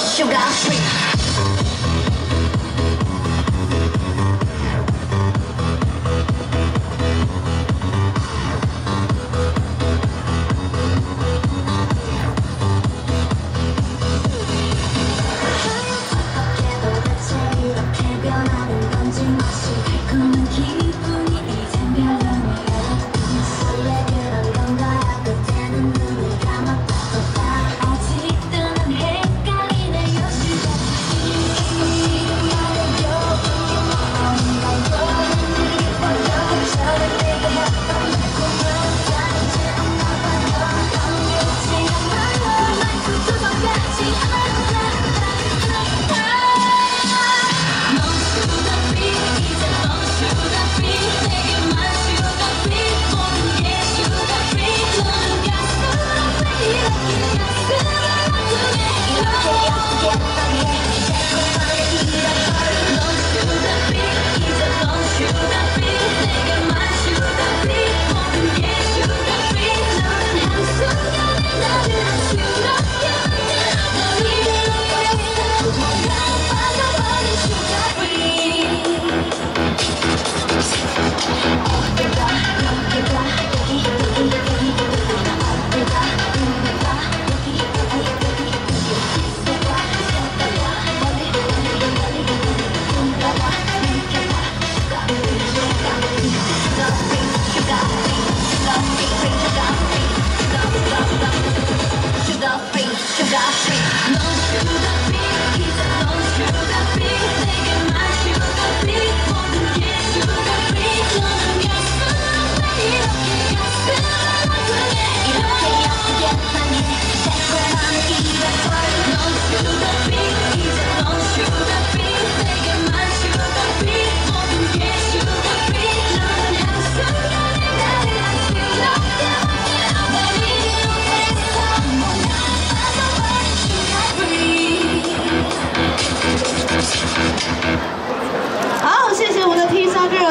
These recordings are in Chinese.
sugar free.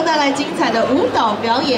带来精彩的舞蹈表演。